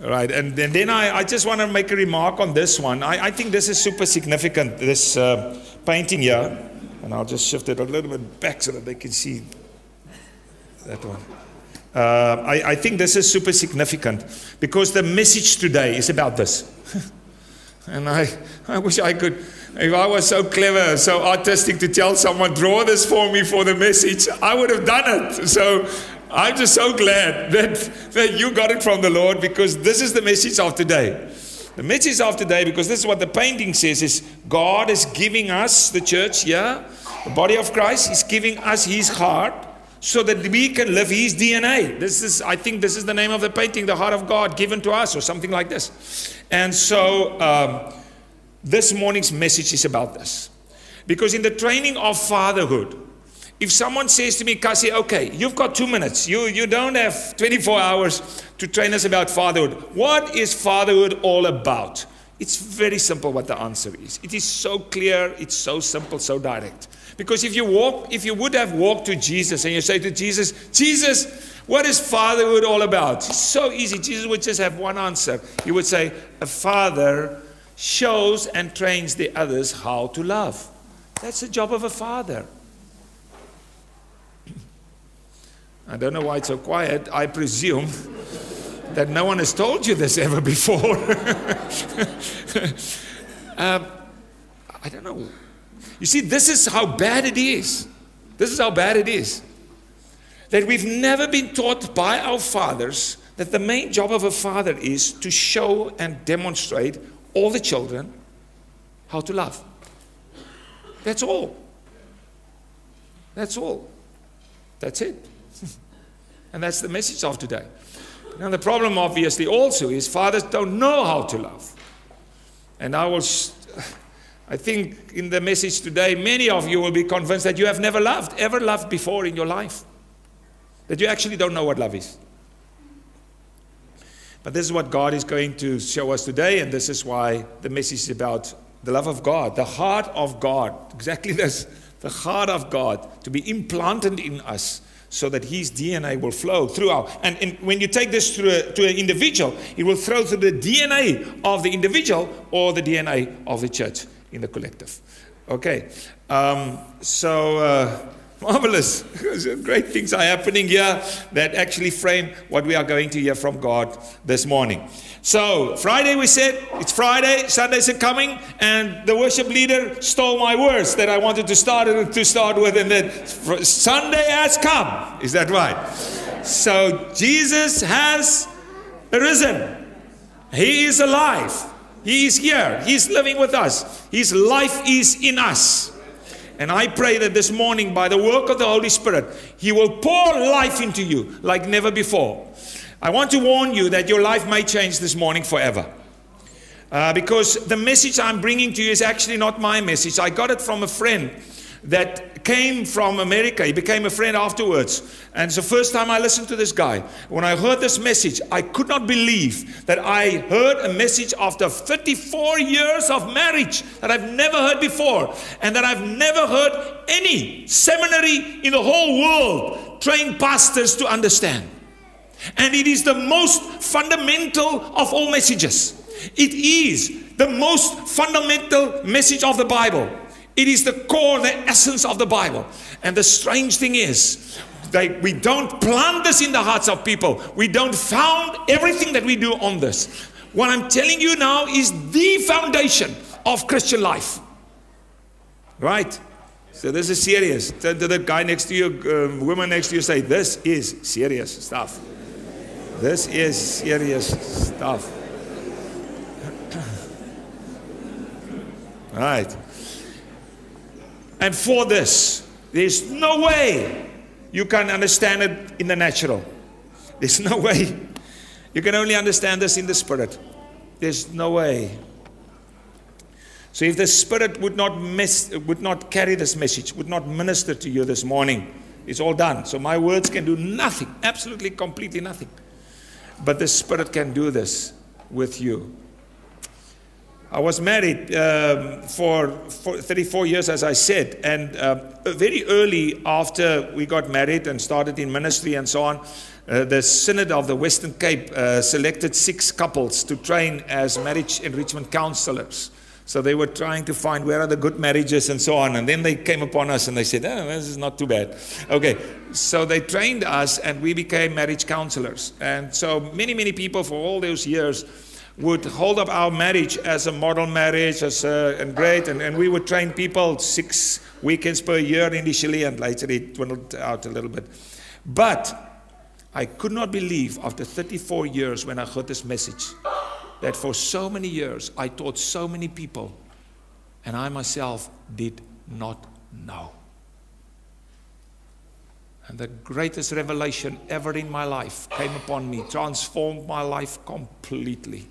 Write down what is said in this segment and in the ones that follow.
Right, and, and then I, I just want to make a remark on this one. I, I think this is super significant, this uh, painting here. And I'll just shift it a little bit back so that they can see that one. Uh, I, I think this is super significant because the message today is about this. and I, I wish I could, if I was so clever, so artistic to tell someone, draw this for me for the message, I would have done it. So I'm just so glad that, that you got it from the Lord because this is the message of today. The message of today, because this is what the painting says, is God is giving us, the church, yeah, the body of Christ, is giving us His heart so that we can live His DNA. This is, I think, this is the name of the painting, the heart of God given to us, or something like this. And so, um, this morning's message is about this, because in the training of fatherhood, if someone says to me, Cassie, okay, you've got two minutes. You, you don't have 24 hours to train us about fatherhood. What is fatherhood all about? It's very simple what the answer is. It is so clear, it's so simple, so direct. Because if you walk, if you would have walked to Jesus and you say to Jesus, Jesus, what is fatherhood all about? It's so easy. Jesus would just have one answer. He would say, A father shows and trains the others how to love. That's the job of a father. I don't know why it's so quiet. I presume that no one has told you this ever before. um, I don't know. You see, this is how bad it is. This is how bad it is. That we've never been taught by our fathers that the main job of a father is to show and demonstrate all the children how to love. That's all. That's all. That's it. And that's the message of today. Now, the problem, obviously, also is fathers don't know how to love. And I will, I think in the message today, many of you will be convinced that you have never loved, ever loved before in your life. That you actually don't know what love is. But this is what God is going to show us today, and this is why the message is about the love of God, the heart of God. Exactly this the heart of God to be implanted in us so that his DNA will flow throughout. And, and when you take this a, to an individual, it will flow through the DNA of the individual or the DNA of the church in the collective. Okay, um, so uh, marvelous. Great things are happening here that actually frame what we are going to hear from God this morning. So, Friday we said it's Friday, Sundays are coming, and the worship leader stole my words that I wanted to start to start with, and then Sunday has come. Is that right? So, Jesus has arisen, He is alive, He is here, He's living with us, His life is in us. And I pray that this morning, by the work of the Holy Spirit, He will pour life into you like never before. I want to warn you that your life may change this morning forever. Uh, because the message I'm bringing to you is actually not my message. I got it from a friend that came from America. He became a friend afterwards. And it's the first time I listened to this guy. When I heard this message, I could not believe that I heard a message after 34 years of marriage that I've never heard before. And that I've never heard any seminary in the whole world train pastors to understand. And it is the most fundamental of all messages. It is the most fundamental message of the Bible. It is the core, the essence of the Bible. And the strange thing is, that we don't plant this in the hearts of people. We don't found everything that we do on this. What I'm telling you now is the foundation of Christian life. Right? So this is serious. Turn to the guy next to you, um, woman next to you, say, This is serious stuff. This is serious stuff. right. And for this, there's no way you can understand it in the natural. There's no way. You can only understand this in the spirit. There's no way. So if the spirit would not miss, would not carry this message, would not minister to you this morning, it's all done. So my words can do nothing, absolutely, completely nothing. But the Spirit can do this with you. I was married um, for, for 34 years, as I said, and um, very early after we got married and started in ministry and so on, uh, the Synod of the Western Cape uh, selected six couples to train as marriage enrichment counselors. So they were trying to find where are the good marriages and so on. And then they came upon us and they said, oh, this is not too bad. Okay, so they trained us and we became marriage counselors. And so many, many people for all those years would hold up our marriage as a model marriage as a, and great and, and we would train people six weekends per year initially and later it dwindled out a little bit. But i could not believe after 34 years when i heard this message that for so many years i taught so many people and i myself did not know. And the greatest revelation ever in my life came upon me transformed my life completely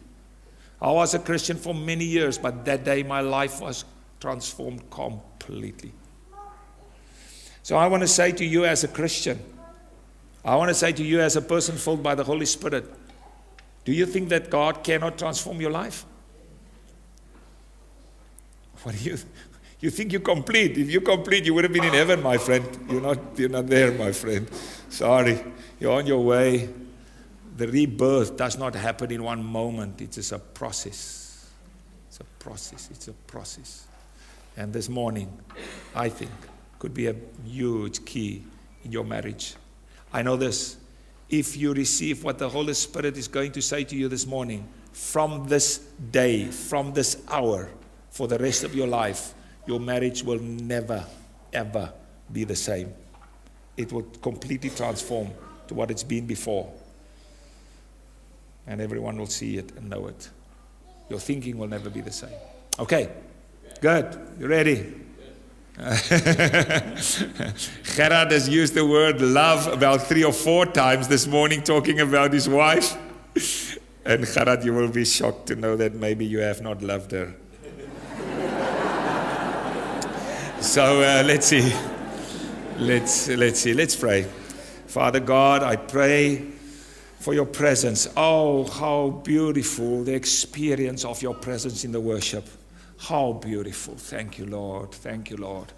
I was a Christian for many years, but that day my life was transformed completely. So I want to say to you as a Christian, I want to say to you as a person filled by the Holy Spirit, do you think that God cannot transform your life? What do you you think you're complete? If you're complete, you would have been in heaven, my friend. You're not, you're not there, my friend. Sorry. You're on your way the rebirth does not happen in one moment, it is a process. It's a process, it's a process. And this morning, I think, could be a huge key in your marriage. I know this. If you receive what the Holy Spirit is going to say to you this morning, from this day, from this hour, for the rest of your life, your marriage will never, ever be the same. It will completely transform to what it's been before and everyone will see it and know it. Your thinking will never be the same. Okay, good. You ready? Gerard has used the word love about three or four times this morning, talking about his wife. And Gerard, you will be shocked to know that maybe you have not loved her. so uh, let's see. Let's, let's see. Let's pray. Father God, I pray for your presence. Oh, how beautiful the experience of your presence in the worship. How beautiful. Thank you, Lord. Thank you, Lord.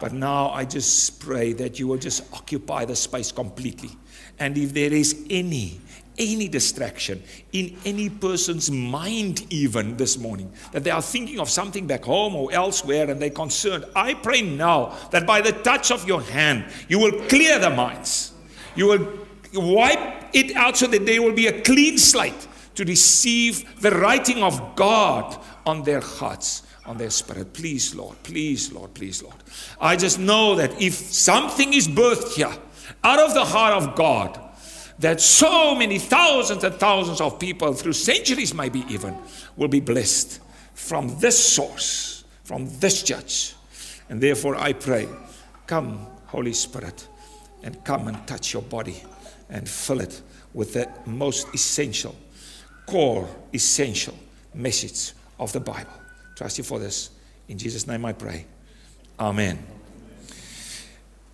But now I just pray that you will just occupy the space completely. And if there is any, any distraction in any person's mind, even this morning, that they are thinking of something back home or elsewhere and they're concerned, I pray now that by the touch of your hand, you will clear their minds. You will wipe it out so that there will be a clean slate to receive the writing of God on their hearts, on their spirit. Please, Lord, please, Lord, please, Lord. I just know that if something is birthed here out of the heart of God, that so many thousands and thousands of people, through centuries maybe even, will be blessed from this source, from this church. And therefore I pray, come, Holy Spirit, and come and touch your body and fill it with the most essential, core, essential message of the Bible. Trust you for this. In Jesus' name I pray. Amen.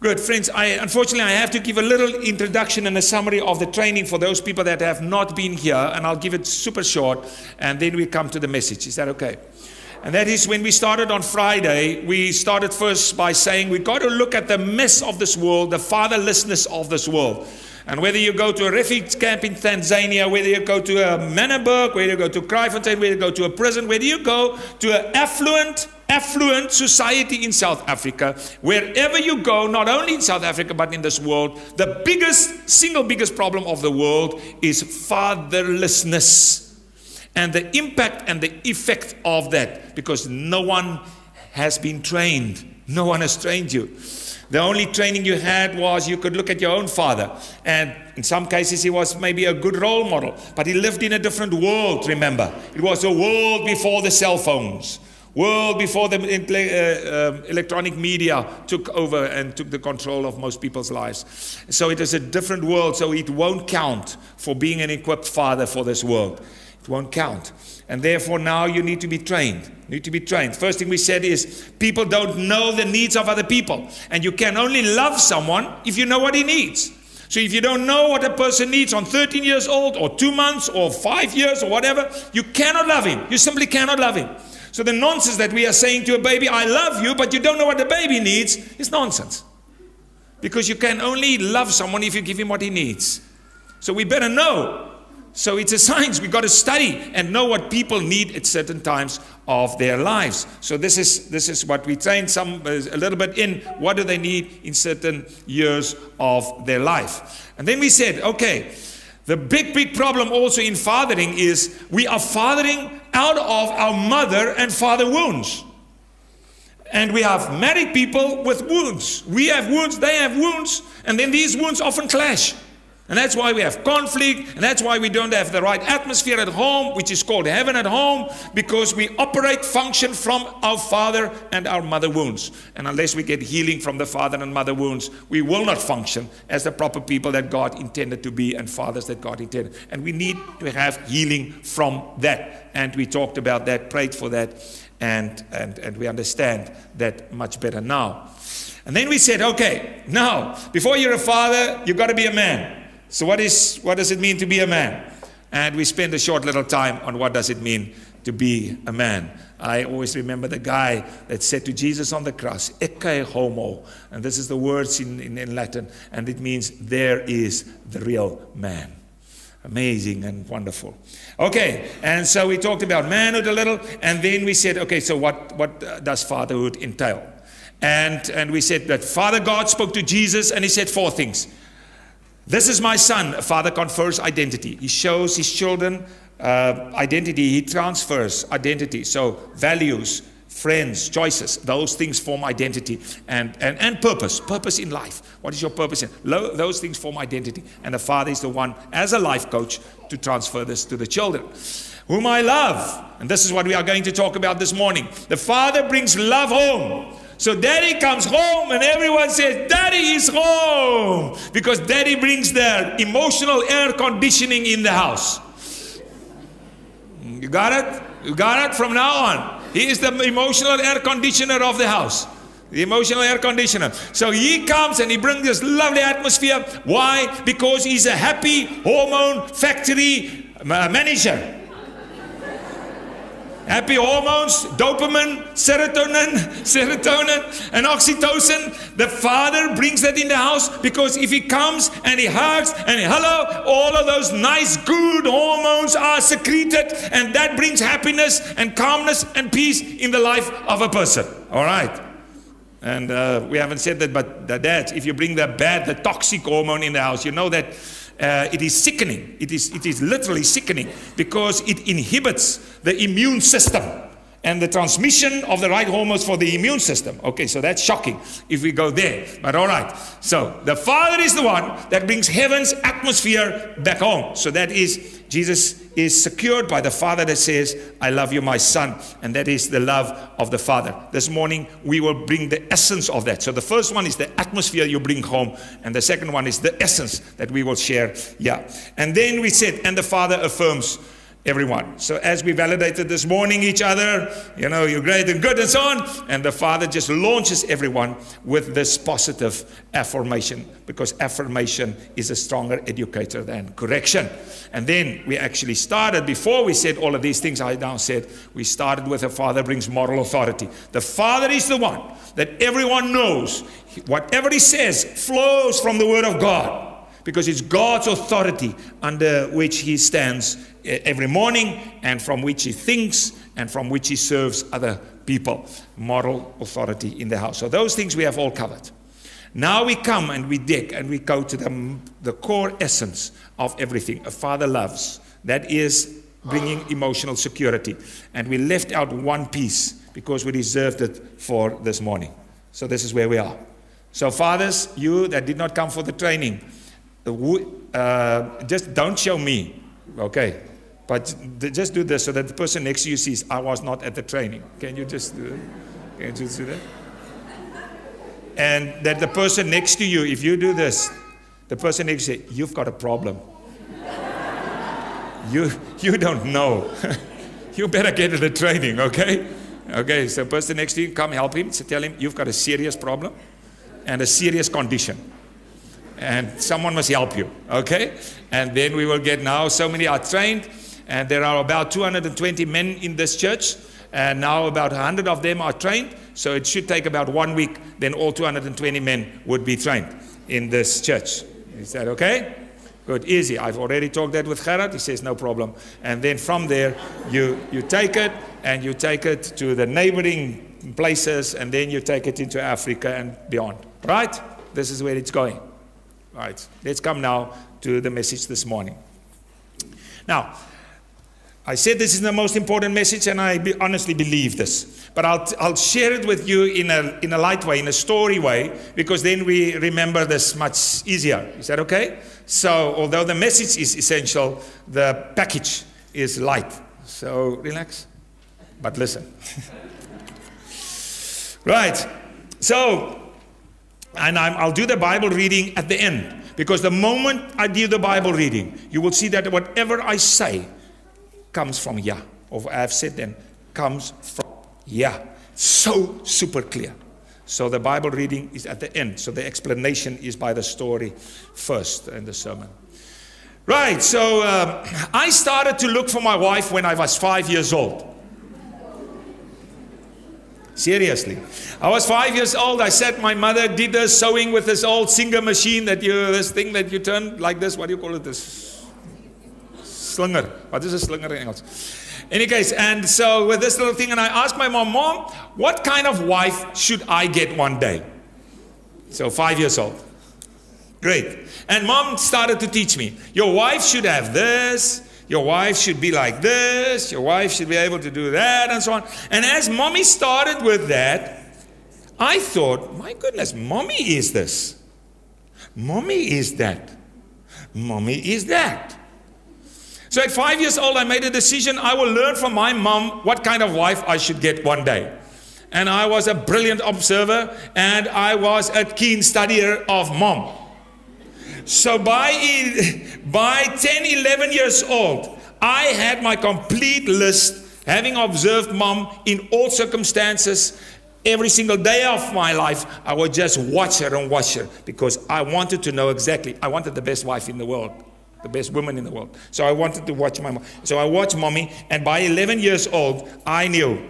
Good friends, I unfortunately I have to give a little introduction and a summary of the training for those people that have not been here, and I'll give it super short, and then we come to the message. Is that okay? And that is when we started on Friday, we started first by saying we've got to look at the mess of this world, the fatherlessness of this world. And whether you go to a refugee camp in Tanzania, whether you go to a Manenberg, whether you go to Kraaifontein, whether you go to a prison, whether you go to an affluent, affluent society in South Africa, wherever you go, not only in South Africa but in this world, the biggest, single biggest problem of the world is fatherlessness. And the impact and the effect of that, because no one has been trained. No one has trained you. The only training you had was you could look at your own father. And in some cases, he was maybe a good role model, but he lived in a different world, remember. It was a world before the cell phones, world before the uh, uh, electronic media took over and took the control of most people's lives. So it is a different world, so it won't count for being an equipped father for this world. It won't count. And therefore, now you need to be trained. You need to be trained. First thing we said is people don't know the needs of other people. And you can only love someone if you know what he needs. So if you don't know what a person needs on 13 years old or two months or five years or whatever, you cannot love him. You simply cannot love him. So the nonsense that we are saying to a baby, I love you, but you don't know what the baby needs, is nonsense. Because you can only love someone if you give him what he needs. So we better know so it's a science. We've got to study and know what people need at certain times of their lives. So this is this is what we train some uh, a little bit in. What do they need in certain years of their life? And then we said, okay, the big big problem also in fathering is we are fathering out of our mother and father wounds. And we have married people with wounds. We have wounds, they have wounds, and then these wounds often clash. And that's why we have conflict, and that's why we don't have the right atmosphere at home, which is called heaven at home, because we operate, function from our father and our mother wounds. And unless we get healing from the father and mother wounds, we will not function as the proper people that God intended to be and fathers that God intended. And we need to have healing from that. And we talked about that, prayed for that, and, and, and we understand that much better now. And then we said, okay, now, before you're a father, you've got to be a man. So what is what does it mean to be a man? And we spend a short little time on what does it mean to be a man. I always remember the guy that said to Jesus on the cross, Ecce homo. And this is the words in, in, in Latin, and it means there is the real man. Amazing and wonderful. Okay, and so we talked about manhood a little, and then we said, okay, so what, what uh, does fatherhood entail? And, and we said that Father God spoke to Jesus, and he said four things. This is my son. A father confers identity. He shows his children uh, identity. He transfers identity. So values, friends, choices, those things form identity and, and, and purpose. Purpose in life. What is your purpose in? Those things form identity. And the father is the one, as a life coach, to transfer this to the children. Whom I love. And this is what we are going to talk about this morning. The father brings love home. So daddy comes home and everyone says, Daddy is home. Because daddy brings the emotional air conditioning in the house. You got it? You got it from now on. He is the emotional air conditioner of the house. The emotional air conditioner. So he comes and he brings this lovely atmosphere. Why? Because he's a happy hormone factory manager. Happy hormones, dopamine, serotonin, serotonin, and oxytocin. The father brings that in the house because if he comes and he hugs and he, hello, all of those nice, good hormones are secreted, and that brings happiness and calmness and peace in the life of a person. All right. And uh, we haven't said that, but the dad, if you bring the bad, the toxic hormone in the house, you know that uh, it is sickening. It is, it is literally sickening because it inhibits the immune system and the transmission of the right hormones for the immune system. Okay, so that's shocking if we go there. But all right. So the Father is the one that brings heaven's atmosphere back home. So that is Jesus is secured by the Father that says, I love you, my son. And that is the love of the Father. This morning, we will bring the essence of that. So the first one is the atmosphere you bring home. And the second one is the essence that we will share. Yeah. And then we said, and the Father affirms everyone. So as we validated this morning each other, you know, you're great and good and so on, and the Father just launches everyone with this positive affirmation because affirmation is a stronger educator than correction. And then we actually started, before we said all of these things I now said, we started with the Father brings moral authority. The Father is the one that everyone knows. Whatever he says flows from the Word of God because it's God's authority under which he stands eh, every morning and from which he thinks and from which he serves other people. Moral authority in the house. So those things we have all covered. Now we come and we dig and we go to the, the core essence of everything. A father loves. That is bringing emotional security. And we left out one piece because we reserved it for this morning. So this is where we are. So, fathers, you that did not come for the training, uh, just don't show me, okay? But just do this so that the person next to you sees, I was not at the training. Can you just do that? Can you just do that? And that the person next to you, if you do this, the person next to you, you've got a problem. you, you don't know. you better get to the training, okay? Okay, so person next to you, come help him. So tell him, you've got a serious problem and a serious condition and someone must help you, okay? And then we will get now, so many are trained, and there are about 220 men in this church, and now about 100 of them are trained, so it should take about one week, then all 220 men would be trained in this church. Is that okay? Good, easy. I've already talked that with Gerard. He says no problem. And then from there, you, you take it and you take it to the neighboring places and then you take it into Africa and beyond. Right? This is where it's going. Right. Let's come now to the message this morning. Now, I said this is the most important message, and I be, honestly believe this. But I'll, I'll share it with you in a, in a light way, in a story way, because then we remember this much easier. Is that okay? So, although the message is essential, the package is light. So, relax, but listen. right. So, and i will do the Bible reading at the end. Because the moment I do the Bible reading, you will see that whatever I say, comes from Yah. Of I have said then, comes from Yah. So super clear. So the Bible reading is at the end. So the explanation is by the story first in the sermon. Right, so uh, I started to look for my wife when I was five years old. Seriously. I was five years old. I said my mother did the sewing with this old Singer machine that you, this thing that you turn like this. What do you call it? This slinger. What is a slinger in Engels? Any case, and so with this little thing, and I asked my mom, Mom, what kind of wife should I get one day? So five years old. Great. And mom started to teach me, your wife should have this, your wife should be like this, your wife should be able to do that, and so on. And as mommy started with that, I thought, my goodness, mommy is this. Mommy is that. Mommy is that. So at five years old, I made a decision I will learn from my mom what kind of wife I should get one day. And I was a brilliant observer and I was a keen studier of mom. So by, by 10, 11 years old, I had my complete list, having observed mom in all circumstances, every single day of my life, I would just watch her and watch her because I wanted to know exactly. I wanted the best wife in the world the best woman in the world. So I wanted to watch my mom. So I watched mommy, and by 11 years old, I knew.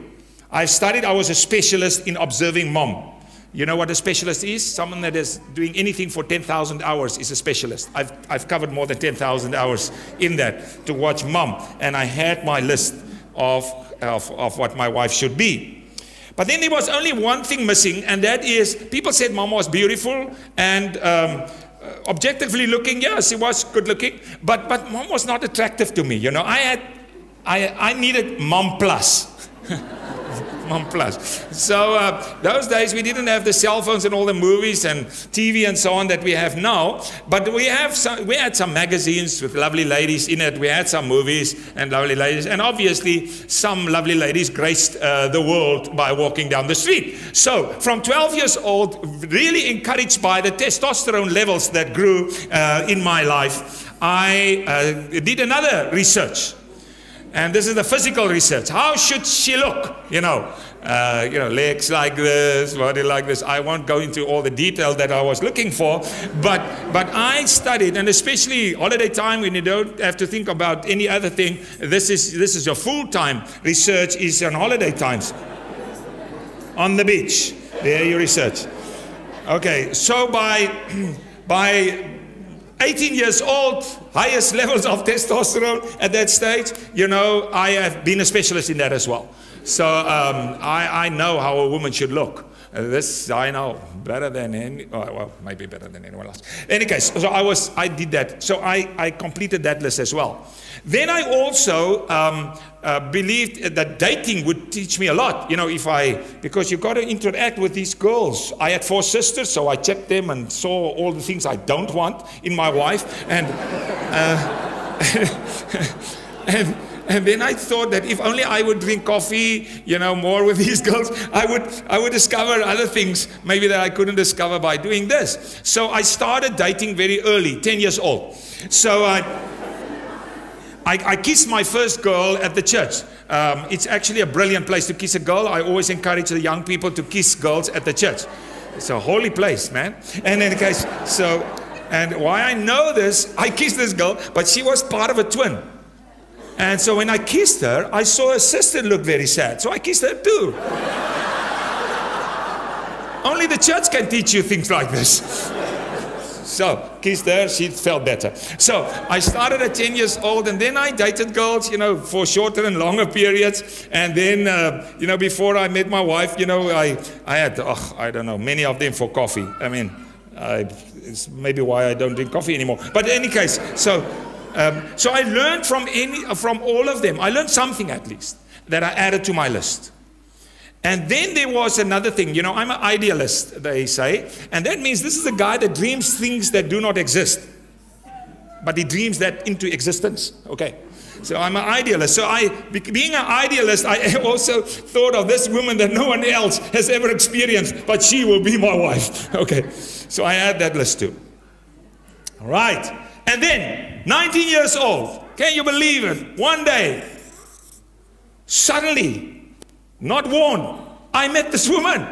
I studied, I was a specialist in observing mom. You know what a specialist is? Someone that is doing anything for 10,000 hours is a specialist. I've, I've covered more than 10,000 hours in that to watch mom. And I had my list of, of, of what my wife should be. But then there was only one thing missing, and that is people said mom was beautiful and um, objectively looking, yes, she was good looking, but, but mom was not attractive to me. You know, I had, I, I needed mom plus. mom plus. So uh, those days we didn't have the cell phones and all the movies and TV and so on that we have now. But we have some, we had some magazines with lovely ladies in it. We had some movies and lovely ladies, and obviously some lovely ladies graced uh, the world by walking down the street. So from 12 years old, really encouraged by the testosterone levels that grew uh, in my life, I uh, did another research and this is the physical research. How should she look? You know, uh, you know, legs like this, body like this. I won't go into all the detail that I was looking for, but but I studied, and especially holiday time when you don't have to think about any other thing. This is this is your full time research is on holiday times. on the beach, there you research. Okay, so by by 18 years old, highest levels of testosterone at that stage. You know, I have been a specialist in that as well. So um, I, I know how a woman should look. Uh, this I know better than any, oh, well, maybe better than anyone else. In any case, so I was, I did that. So I, I completed that list as well. Then I also um, uh, believed that dating would teach me a lot. You know, if I, because you've got to interact with these girls. I had four sisters, so I checked them and saw all the things I don't want in my wife. And, uh, and, and then I thought that if only I would drink coffee, you know, more with these girls, I would, I would discover other things maybe that I couldn't discover by doing this. So I started dating very early, 10 years old. So I, I, I kissed my first girl at the church. Um, it's actually a brilliant place to kiss a girl. I always encourage the young people to kiss girls at the church. It's a holy place, man. And in case, so And why I know this, I kissed this girl, but she was part of a twin. And so when I kissed her, I saw her sister look very sad. So I kissed her too. Only the church can teach you things like this. So, kissed her, she felt better. So, I started at 10 years old, and then I dated girls, you know, for shorter and longer periods. And then, uh, you know, before I met my wife, you know, I, I had, oh, I don't know, many of them for coffee. I mean, I, it's maybe why I don't drink coffee anymore. But in any case, so, um, so I learned from, any, from all of them. I learned something at least that I added to my list. And then there was another thing. You know, I'm an idealist, they say. And that means this is a guy that dreams things that do not exist. But he dreams that into existence. Okay. So I'm an idealist. So I, being an idealist, I also thought of this woman that no one else has ever experienced, but she will be my wife. Okay. So I had that list too. All right. And then, 19 years old. Can you believe it? One day, suddenly, not warned. I met this woman.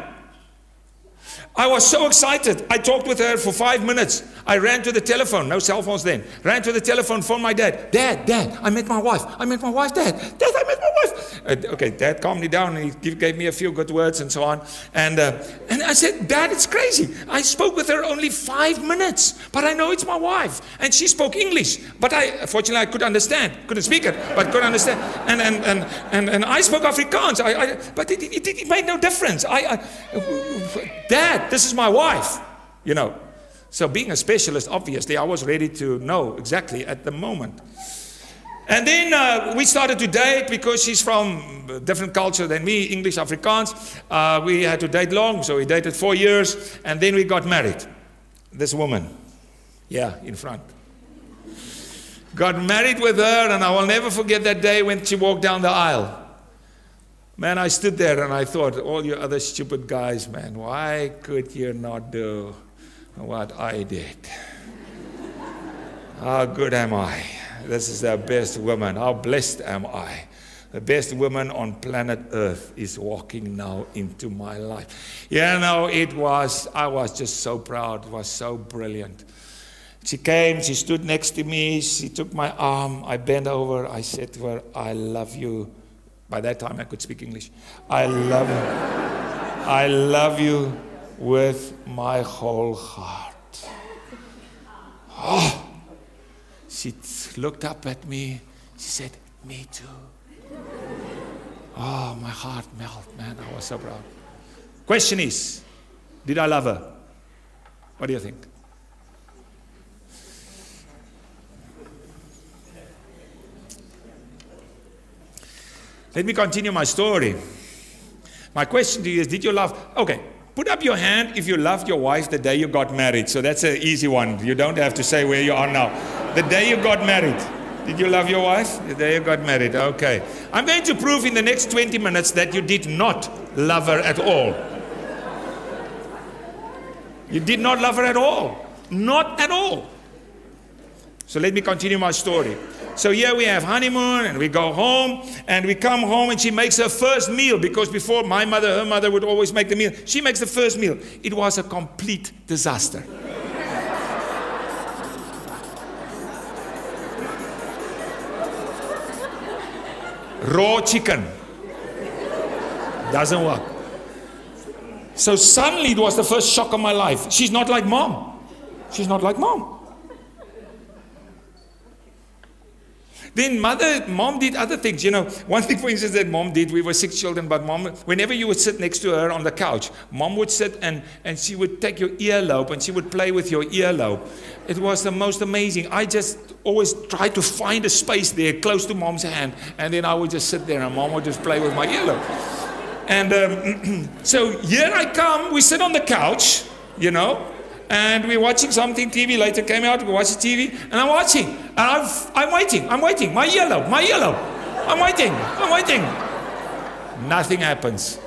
I was so excited. I talked with her for five minutes. I ran to the telephone, no cell phones then. Ran to the telephone, phoned my dad. Dad, dad, I met my wife. I met my wife, dad. Dad, I met my wife. Uh, okay, dad calmed me down and he gave me a few good words and so on. And, uh, and I said, Dad, it's crazy. I spoke with her only five minutes, but I know it's my wife. And she spoke English, but I, fortunately, I could understand. Couldn't speak it, but could understand. And, and, and, and, and I spoke Afrikaans, I, I, but it, it, it, made no difference. I, I, Dad, this is my wife, you know. So, being a specialist, obviously, I was ready to know exactly at the moment. And then uh, we started to date because she's from a different culture than me, English, Afrikaans. Uh, we had to date long, so we dated four years, and then we got married. This woman, yeah, in front. Got married with her, and I will never forget that day when she walked down the aisle. Man, I stood there and I thought, all you other stupid guys, man, why could you not do what I did. How good am I? This is the best woman. How blessed am I? The best woman on planet Earth is walking now into my life. Yeah, no, it was, I was just so proud. It was so brilliant. She came, she stood next to me, she took my arm, I bent over, I said to her, I love you. By that time, I could speak English. I love you. I love you with my whole heart. Oh, she looked up at me. She said, Me too. Oh, my heart melted, man. I was so proud. Question is, did I love her? What do you think? Let me continue my story. My question to you is Did you love? Okay, Put up your hand if you loved your wife the day you got married. So that's an easy one. You don't have to say where you are now. The day you got married. Did you love your wife? The day you got married. Okay. I'm going to prove in the next 20 minutes that you did not love her at all. You did not love her at all. Not at all. So let me continue my story. So here we have honeymoon and we go home and we come home and she makes her first meal because before my mother, her mother would always make the meal. She makes the first meal. It was a complete disaster. Raw chicken. Doesn't work. So suddenly it was the first shock of my life. She's not like mom. She's not like mom. Then mother, mom did other things. You know, one thing, for instance, that mom did, we were six children, but mom, whenever you would sit next to her on the couch, mom would sit and, and she would take your earlobe and she would play with your earlobe. It was the most amazing. I just always tried to find a space there close to mom's hand, and then I would just sit there and mom would just play with my earlobe. And um, so here I come, we sit on the couch, you know, and we're watching something TV later came out we watch the TV and I'm watching. And I'm, I'm waiting I'm waiting. My yellow my yellow I'm waiting I'm waiting. Nothing happens.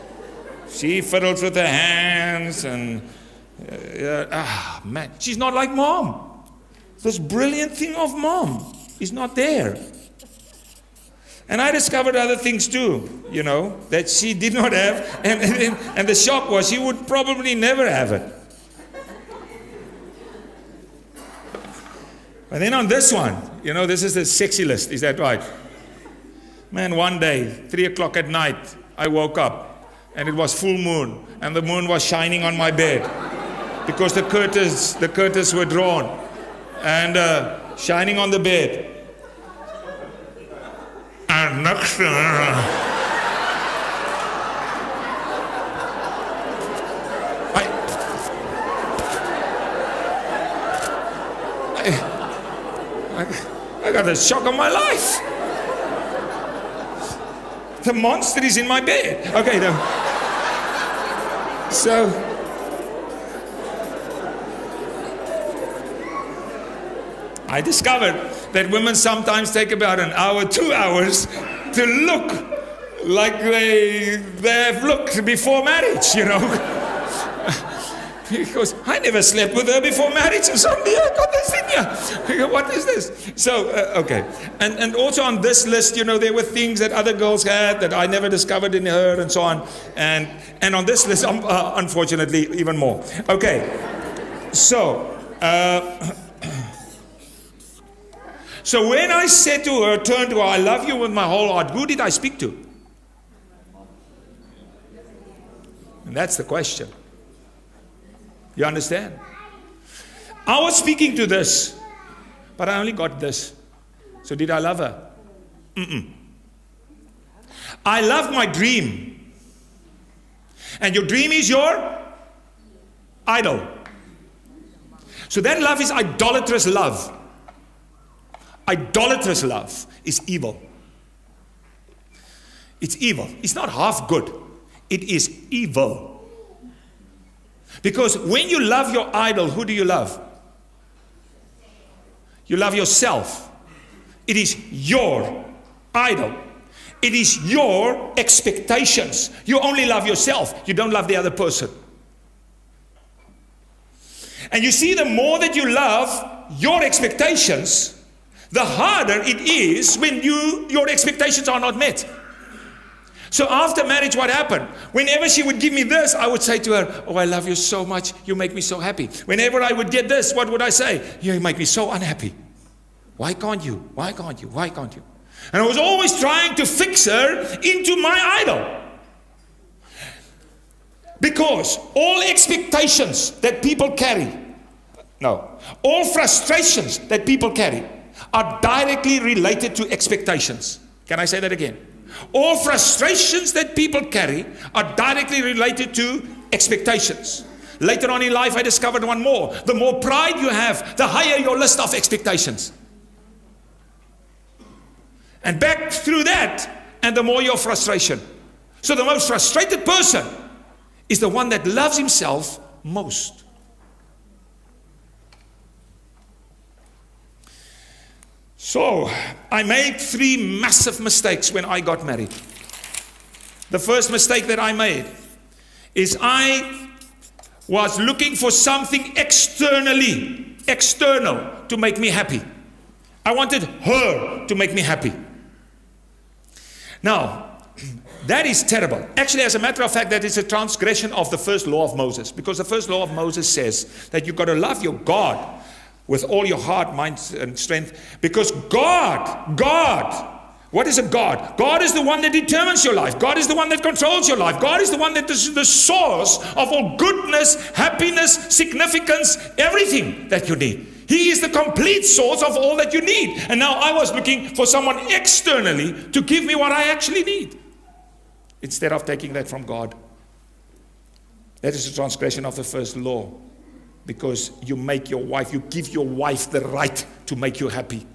She fiddles with her hands and uh, ah man she's not like mom. This brilliant thing of mom is not there. And I discovered other things too, you know, that she did not have. And, and, and the shock was she would probably never have it. And then on this one, you know, this is the sexy list. Is that right? Man, one day, three o'clock at night, I woke up and it was full moon and the moon was shining on my bed because the curtains, the curtains were drawn and uh, shining on the bed. And next I, I got the shock of my life. The monster is in my bed. Okay, then. So, I discovered that women sometimes take about an hour, two hours to look like they, they have looked before marriage, you know. Because I never slept with her before marriage, and suddenly I got this in here. What is this? So, uh, okay. And, and also on this list, you know, there were things that other girls had that I never discovered in her, and so on. And, and on this list, um, uh, unfortunately, even more. Okay. So, uh, so when I said to her, turn to her, I love you with my whole heart, who did I speak to? And that's the question. You understand? I was speaking to this, but I only got this. So did I love her? Mm-mm. I love my dream. And your dream is your idol. So that love is idolatrous love. Idolatrous love is evil. It's evil. It's not half good, it is evil. Because when you love your idol, who do you love? You love yourself. It is your idol. It is your expectations. You only love yourself. You don't love the other person. And you see, the more that you love your expectations, the harder it is when you, your expectations are not met. So after marriage, what happened? Whenever she would give me this, I would say to her, Oh, I love you so much. You make me so happy. Whenever I would get this, what would I say? You make me so unhappy. Why can't you? Why can't you? Why can't you? And I was always trying to fix her into my idol. Because all expectations that people carry, no, all frustrations that people carry are directly related to expectations. Can I say that again? All frustrations that people carry are directly related to expectations. Later on in life, I discovered one more. The more pride you have, the higher your list of expectations. And back through that, and the more your frustration. So, the most frustrated person is the one that loves himself most. So, I made three massive mistakes when I got married. The first mistake that I made is I was looking for something externally, external, to make me happy. I wanted her to make me happy. Now, that is terrible. Actually, as a matter of fact, that is a transgression of the first law of Moses. Because the first law of Moses says that you've got to love your God with all your heart, mind, and strength. Because God, God, what is a God? God is the one that determines your life. God is the one that controls your life. God is the one that is the source of all goodness, happiness, significance, everything that you need. He is the complete source of all that you need. And now I was looking for someone externally to give me what I actually need instead of taking that from God. That is a transgression of the first law because you make your wife, you give your wife the right to make you happy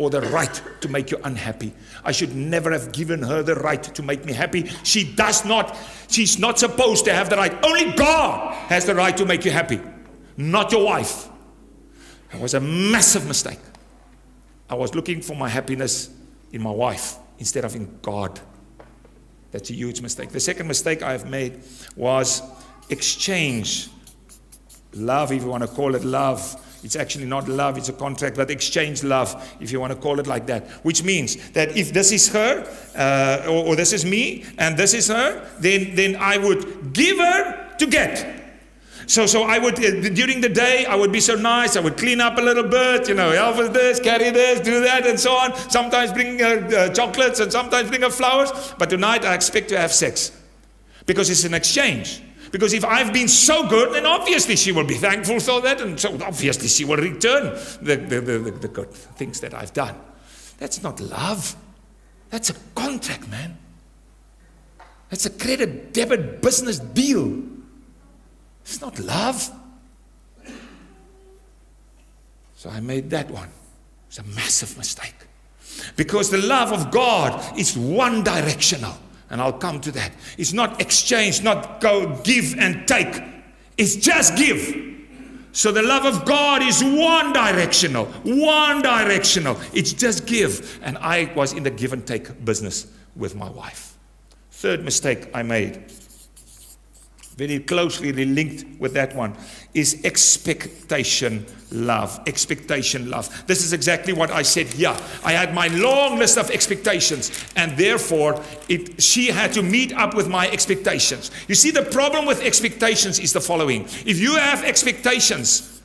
or the right to make you unhappy. I should never have given her the right to make me happy. She does not, she's not supposed to have the right. Only God has the right to make you happy, not your wife. It was a massive mistake. I was looking for my happiness in my wife instead of in God. That's a huge mistake. The second mistake I have made was exchange love, if you want to call it love. It's actually not love, it's a contract, but exchange love, if you want to call it like that. Which means that if this is her, uh, or, or, this is me, and this is her, then, then I would give her to get. So, so I would, uh, during the day, I would be so nice. I would clean up a little bit, you know, help with this, carry this, do that, and so on. Sometimes bring uh, uh, chocolates and sometimes bring her flowers. But tonight, I expect to have sex because it's an exchange. Because if I've been so good, then obviously she will be thankful for that, and so obviously she will return the, the, the, the, good things that I've done. That's not love. That's a contract, man. That's a credit debit business deal. It's not love. So I made that one. It's a massive mistake. Because the love of God is one directional. And I'll come to that. It's not exchange, not go give and take. It's just give. So the love of God is one directional, one directional. It's just give. And I was in the give and take business with my wife. Third mistake I made, very closely linked with that one, is expectation love. Expectation love. This is exactly what I said Yeah, I had my long list of expectations, and therefore it, she had to meet up with my expectations. You see, the problem with expectations is the following if you have expectations,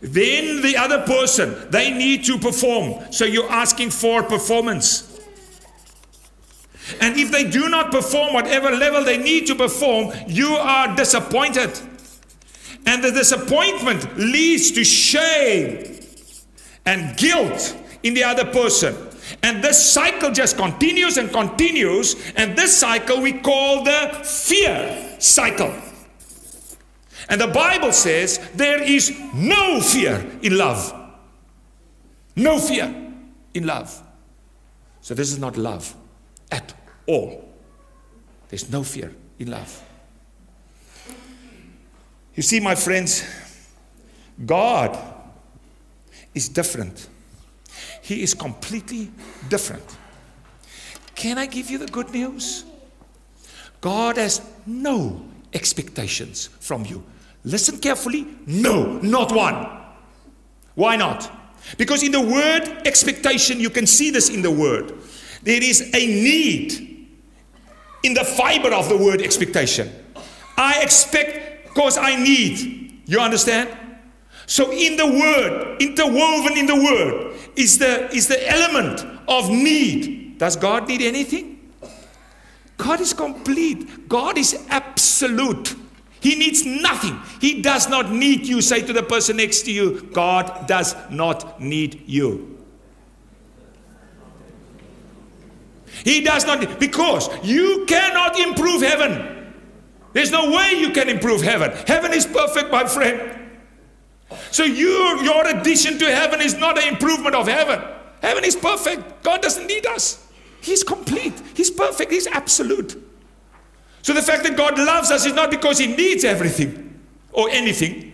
then the other person they need to perform so you're asking for performance and if they do not perform whatever level they need to perform, you are disappointed. And the disappointment leads to shame and guilt in the other person. And this cycle just continues and continues. And this cycle we call the fear cycle. And the Bible says there is no fear in love. No fear in love. So this is not love at all. There's no fear in love. You see, my friends, God is different. He is completely different. Can I give you the good news? God has no expectations from you. Listen carefully. No, not one. Why not? Because in the word expectation, you can see this in the word. There is a need in the fiber of the word expectation. I expect because I need. You understand? So in the word, interwoven in the word, is the, is the element of need. Does God need anything? God is complete. God is absolute. He needs nothing. He does not need you. Say to the person next to you, God does not need you. He does not, because you cannot improve heaven. There's no way you can improve heaven. Heaven is perfect, my friend. So you, your addition to heaven is not an improvement of heaven. Heaven is perfect. God doesn't need us. He's complete. He's perfect. He's absolute. So the fact that God loves us is not because He needs everything or anything.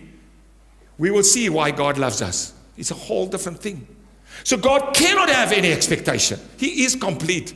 We will see why God loves us. It's a whole different thing. So God cannot have any expectation. He is complete.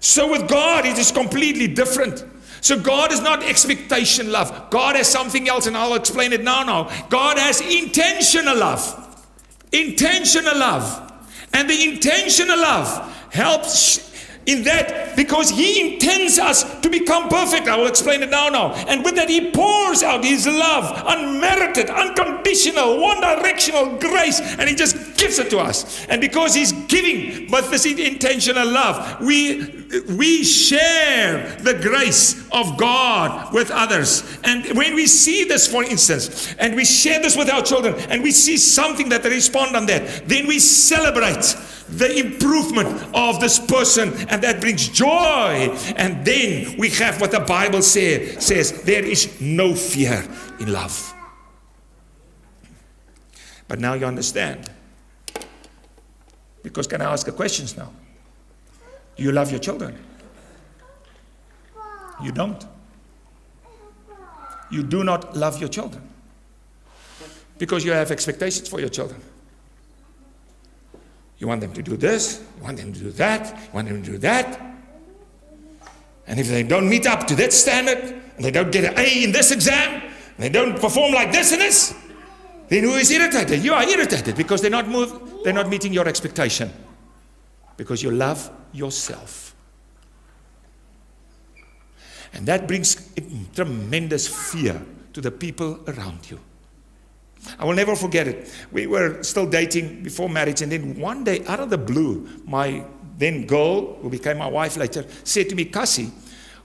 So with God, it is completely different. So God is not expectation love. God has something else, and I'll explain it now. Now, God has intentional love. Intentional love. And the intentional love helps in that because he intends us to become perfect. I will explain it now now. And with that, he pours out his love, unmerited, unconditional, one directional grace, and he just gives it to us. And because he's giving with this intentional love, we we share the grace of God with others. And when we see this, for instance, and we share this with our children, and we see something that they respond on that, then we celebrate the improvement of this person and that brings joy. And then we have what the bible say, says there is no fear in love. But now you understand. Because can i ask a questions now? Do you love your children? You don't. You do not love your children. Because you have expectations for your children you want them to do this, you want them to do that, you want them to do that. And if they don't meet up to that standard, and they don't get an A in this exam, and they don't perform like this and this, then who is irritated? You are irritated because they're not, move, they're not meeting your expectation. Because you love yourself. And that brings tremendous fear to the people around you. I will never forget it. We were still dating before marriage, and then one day, out of the blue, my then girl, who became my wife later, said to me, Cassie,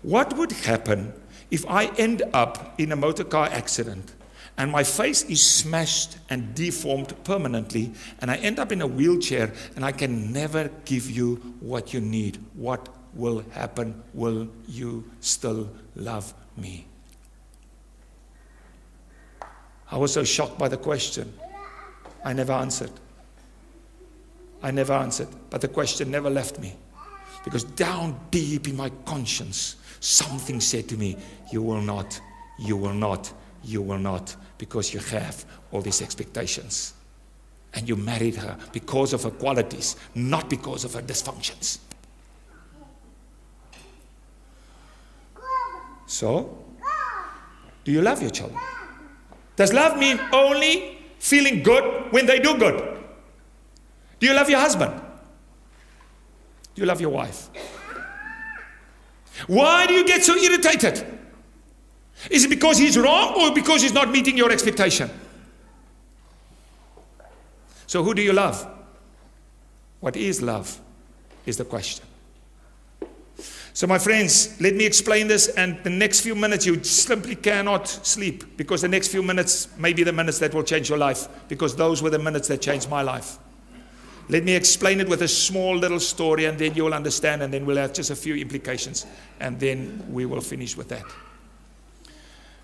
what would happen if I end up in a motor car accident and my face is smashed and deformed permanently, and I end up in a wheelchair and I can never give you what you need? What will happen? Will you still love me? I was so shocked by the question. I never answered. I never answered. But the question never left me. Because down deep in my conscience, something said to me, You will not, you will not, you will not, because you have all these expectations. And you married her because of her qualities, not because of her dysfunctions. So, do you love your children? Does love mean only feeling good when they do good? Do you love your husband? Do you love your wife? Why do you get so irritated? Is it because he's wrong or because he's not meeting your expectation? So, who do you love? What is love? Is the question. So, my friends, let me explain this. And the next few minutes, you simply cannot sleep because the next few minutes may be the minutes that will change your life because those were the minutes that changed my life. Let me explain it with a small little story and then you will understand, and then we'll have just a few implications, and then we will finish with that.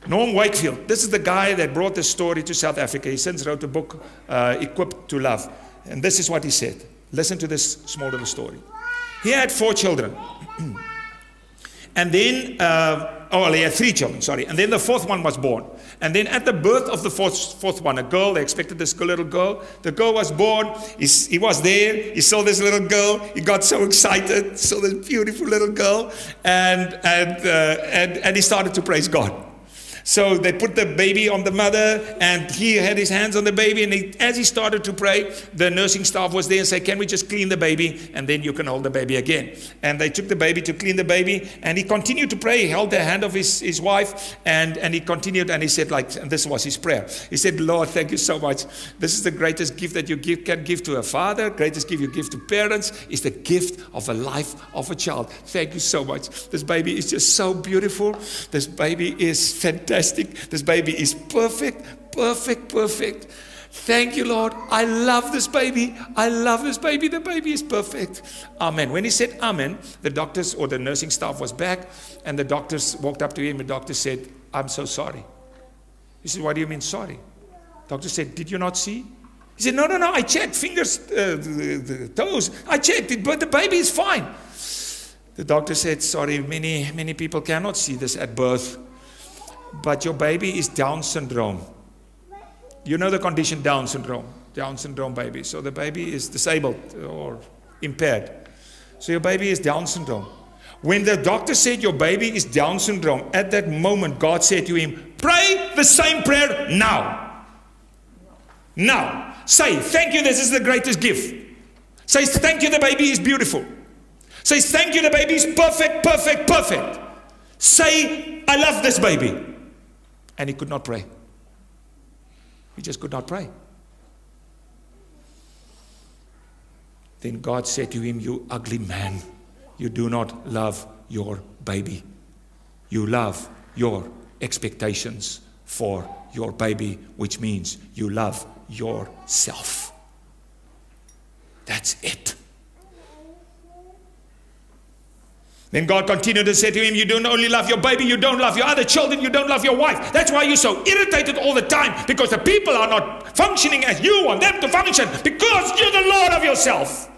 Norm Wakefield, this is the guy that brought this story to South Africa. He since wrote a book, uh, Equipped to Love. And this is what he said. Listen to this small little story. He had four children. And then, uh, oh, he had three children, sorry. And then the fourth one was born. And then at the birth of the fourth, fourth one, a girl, they expected this little girl. The girl was born. He, he was there. He saw this little girl. He got so excited, saw this beautiful little girl. And, and, uh, and, and he started to praise God. So they put the baby on the mother, and he had his hands on the baby. And he, as he started to pray, the nursing staff was there and said, Can we just clean the baby? And then you can hold the baby again. And they took the baby to clean the baby, and he continued to pray. He held the hand of his, his wife, and, and he continued, and he said, like, and this was his prayer. He said, Lord, thank you so much. This is the greatest gift that you give, can give to a father, greatest gift you give to parents is the gift of a life of a child. Thank you so much. This baby is just so beautiful. This baby is fantastic fantastic. This baby is perfect, perfect, perfect. Thank you, Lord. I love this baby. I love this baby. The baby is perfect. Amen. When he said Amen, the doctors or the nursing staff was back, and the doctors walked up to him. The doctor said, I'm so sorry. He said, What do you mean sorry? Doctor said, Did you not see? He said, No, no, no. I checked fingers, uh, the, the toes. I checked it, but the baby is fine. The doctor said, Sorry, many, many people cannot see this at birth but your baby is Down syndrome. You know the condition Down syndrome, Down syndrome baby. So the baby is disabled or impaired. So your baby is Down syndrome. When the doctor said your baby is Down syndrome, at that moment, God said to him, Pray the same prayer now. Now. Say, Thank you, this is the greatest gift. Say, Thank you, the baby is beautiful. Say, Thank you, the baby is perfect, perfect, perfect. Say, I love this baby. And he could not pray. He just could not pray. Then God said to him, You ugly man, you do not love your baby. You love your expectations for your baby, which means you love yourself. That's it. Then God continued to say to him, You don't only love your baby, you don't love your other children, you don't love your wife. That's why you're so irritated all the time because the people are not functioning as you want them to function because you're the Lord of yourself.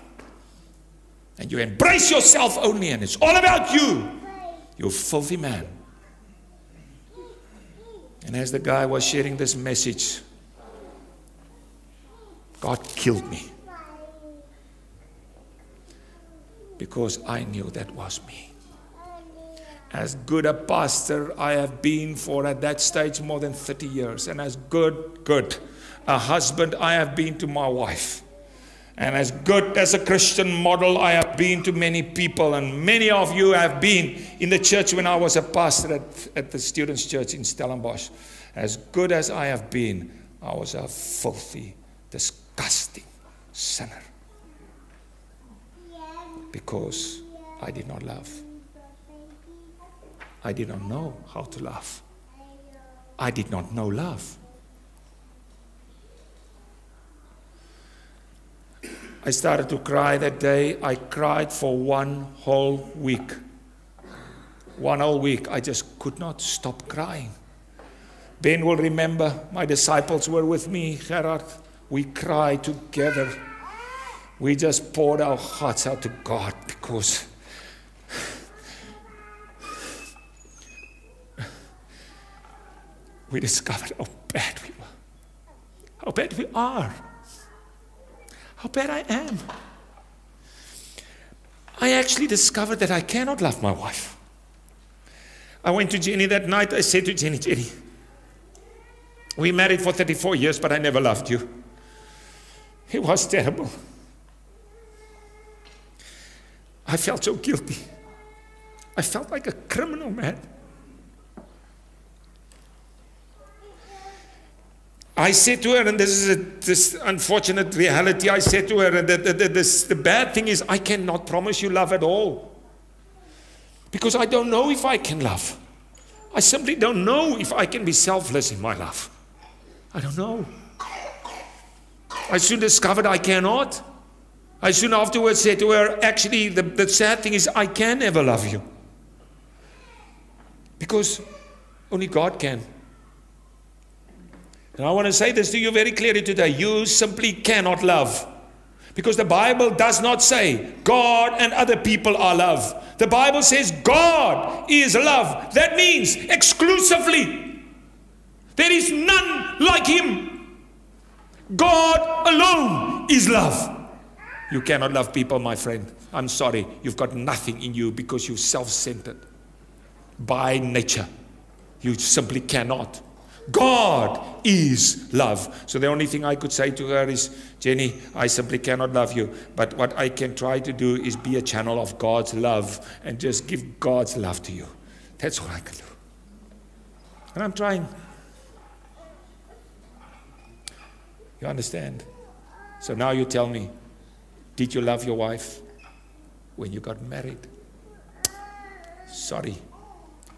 And you embrace yourself only, and it's all about you. You filthy man. And as the guy was sharing this message, God killed me. because I knew that was me. As good a pastor I have been for at that stage more than 30 years, and as good, good a husband I have been to my wife. And as good as a Christian model I have been to many people, and many of you have been in the church when I was a pastor at, at the Students' Church in Stellenbosch. As good as I have been, I was a filthy, disgusting sinner. Because I did not love. I did not know how to love. I did not know love. I started to cry that day. I cried for one whole week. One whole week. I just could not stop crying. Ben will remember my disciples were with me, Gerard. We cried together. We just poured our hearts out to God because we discovered how bad we were, how bad we are, how bad I am. I actually discovered that I cannot love my wife. I went to Jenny that night. I said to Jenny, Jenny, we married for 34 years, but I never loved you. It was terrible. I felt so guilty. I felt like a criminal, man. I said to her, and this is a, this unfortunate reality, I said to her, and the, the, this, the bad thing is, I cannot promise you love at all. Because I don't know if I can love. I simply don't know if I can be selfless in my love. I don't know. I soon discovered I cannot. I soon afterwards said to her, actually, the, the sad thing is, I can never love you. Because only God can. And I want to say this to you very clearly today. You simply cannot love. Because the Bible does not say God and other people are love. The Bible says God is love. That means exclusively. There is none like Him. God alone is love. You cannot love people, my friend. I'm sorry. You've got nothing in you because you're self centered by nature. You simply cannot. God is love. So the only thing I could say to her is, Jenny, I simply cannot love you. But what I can try to do is be a channel of God's love and just give God's love to you. That's all I can do. And I'm trying. You understand? So now you tell me, did you love your wife when you got married? Sorry.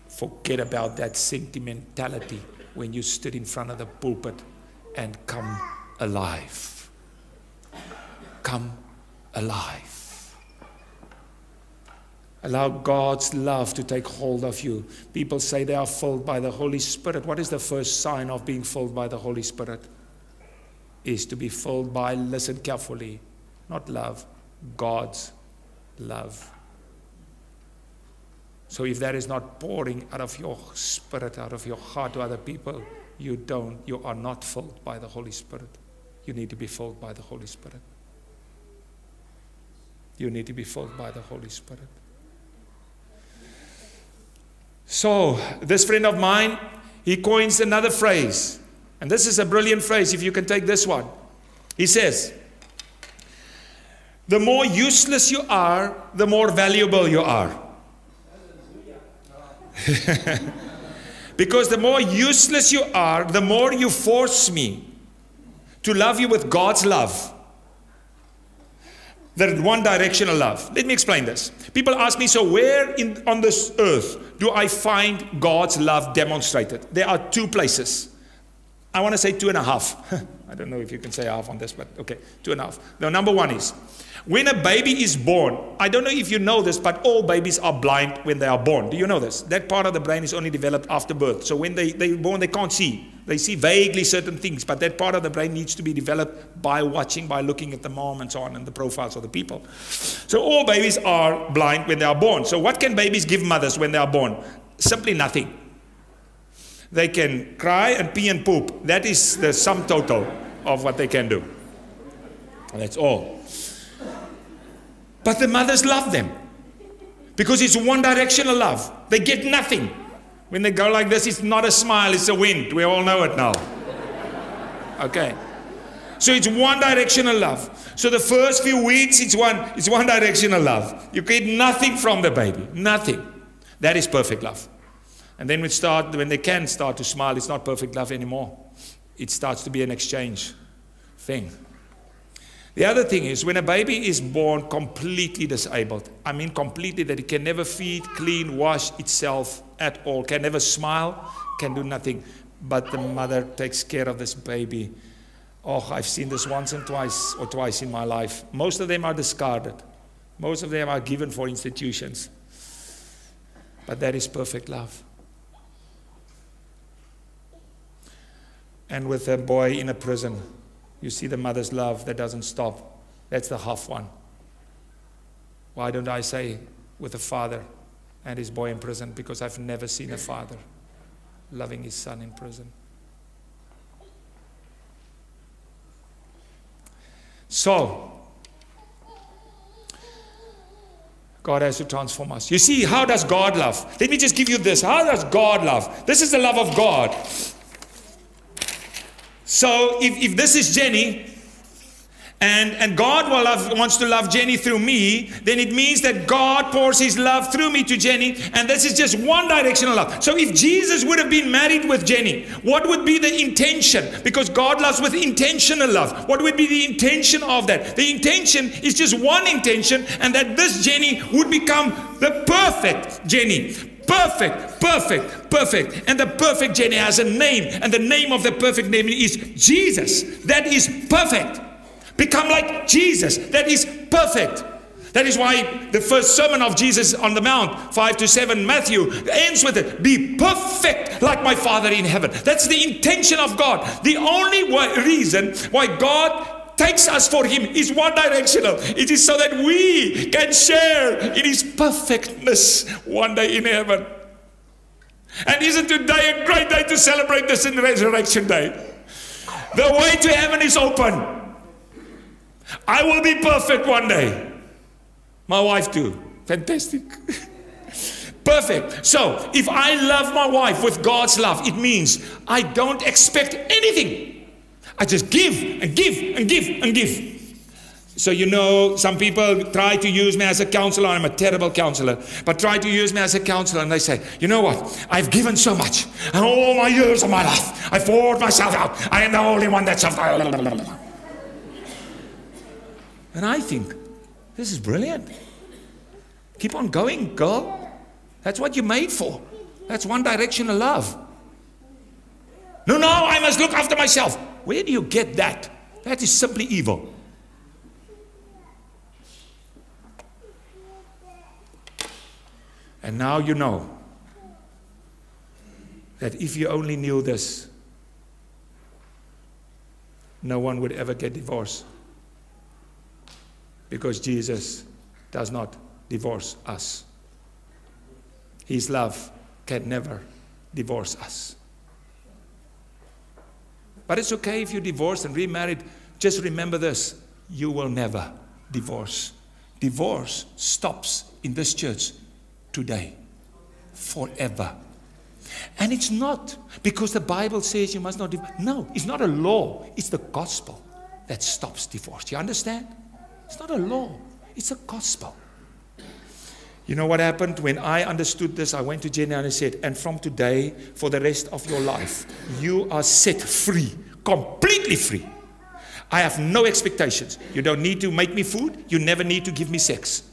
Forget about that sentimentality when you stood in front of the pulpit and come alive. Come alive. Allow God's love to take hold of you. People say they are filled by the Holy Spirit. What is the first sign of being filled by the Holy Spirit? Is to be filled by, listen carefully, not love, God's love. So if that is not pouring out of your spirit, out of your heart to other people, you don't, you are not filled by the Holy Spirit. You need to be filled by the Holy Spirit. You need to be filled by the Holy Spirit. So, this friend of mine, he coins another phrase. And this is a brilliant phrase if you can take this one. He says, The more useless you are, the more valuable you are. because the more useless you are, the more you force me to love you with God's love. The one directional love. Let me explain this. People ask me, so where in, on this earth do I find God's love demonstrated? There are two places. I want to say two and a half. I don't know if you can say half on this, but okay, two and a half. Now, number one is when a baby is born, I don't know if you know this, but all babies are blind when they are born. Do you know this? That part of the brain is only developed after birth. So when they, they're born, they can't see. They see vaguely certain things, but that part of the brain needs to be developed by watching, by looking at the mom and so on, and the profiles of the people. So all babies are blind when they are born. So what can babies give mothers when they are born? Simply nothing. They can cry and pee and poop. That is the sum total of what they can do. That's all. But the mothers love them because it's one directional love. They get nothing. When they go like this, it's not a smile, it's a wind. We all know it now. Okay. So it's one directional love. So the first few weeks, it's one, it's one directional love. You get nothing from the baby. Nothing. That is perfect love. And then we start, when they can start to smile, it's not perfect love anymore. It starts to be an exchange thing. The other thing is when a baby is born completely disabled, I mean completely that it can never feed, clean, wash itself at all, can never smile, can do nothing, but the mother takes care of this baby. Oh, I've seen this once and twice or twice in my life. Most of them are discarded. Most of them are given for institutions. But that is perfect love. And with a boy in a prison, you see the mother's love that doesn't stop. That's the half one. Why don't I say with a father and his boy in prison? Because I've never seen a father loving his son in prison. So, God has to transform us. You see, how does God love? Let me just give you this. How does God love? This is the love of God. So if, if this is Jenny, and, and God love, wants to love Jenny through me, then it means that God pours his love through me to Jenny, and this is just one directional love. So if Jesus would have been married with Jenny, what would be the intention? Because God loves with intentional love. What would be the intention of that? The intention is just one intention, and that this Jenny would become the perfect Jenny perfect, perfect, perfect. And the perfect Jenny has a name, and the name of the perfect name is Jesus. That is perfect. Become like Jesus. That is perfect. That is why the first sermon of Jesus on the Mount, 5 to 7, Matthew, ends with it Be perfect like my Father in heaven. That's the intention of God. The only reason why God takes us for Him is one directional. It is so that we can share in His perfectness one day in heaven. And isn't today a great day to celebrate this in Resurrection Day? The way to heaven is open. I will be perfect one day. My wife too. Fantastic. perfect. So, if I love my wife with God's love, it means I don't expect anything. I just give and give and give and give. So, you know, some people try to use me as a counselor. I'm a terrible counselor, but try to use me as a counselor. And they say, you know what? I've given so much. And all my years of my life, I poured myself out. I am the only one that's. And I think, this is brilliant. Keep on going, girl. That's what you're made for. That's one direction of love. No, no, I must look after myself. Where do you get that? That is simply evil. And now you know that if you only knew this, no one would ever get divorced. Because Jesus does not divorce us. His love can never divorce us. But it's okay if you divorced and remarried. Just remember this you will never divorce. Divorce stops in this church today, forever. And it's not because the Bible says you must not divorce. No, it's not a law, it's the gospel that stops divorce. Do You understand? It's not a law, it's a gospel. You know what happened when I understood this? I went to Jenny and I said, And from today, for the rest of your life, you are set free, completely free. I have no expectations. You don't need to make me food. You never need to give me sex.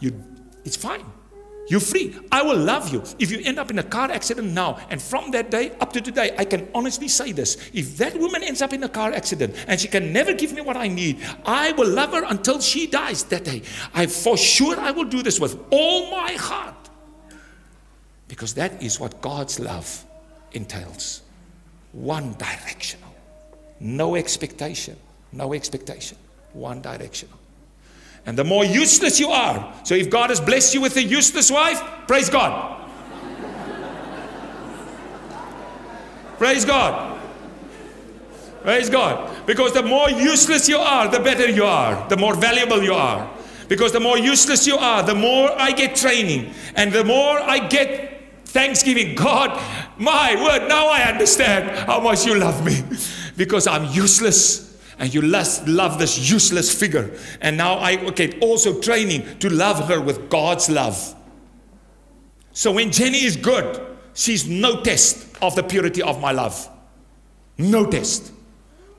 You, it's fine. You're free. I will love you. If you end up in a car accident now, and from that day up to today, I can honestly say this. If that woman ends up in a car accident and she can never give me what I need, I will love her until she dies that day. I for sure I will do this with all my heart. Because that is what God's love entails. One directional. No expectation. No expectation. One directional. And the more useless you are. So if God has blessed you with a useless wife, praise God. praise God. Praise God. Because the more useless you are, the better you are, the more valuable you are. Because the more useless you are, the more I get training and the more I get thanksgiving. God, my word, now I understand how much you love me because I'm useless And you lust, love this useless figure. And now I, okay, also training to love her with God's love. So when Jenny is good, she's no test of the purity of my love. No test.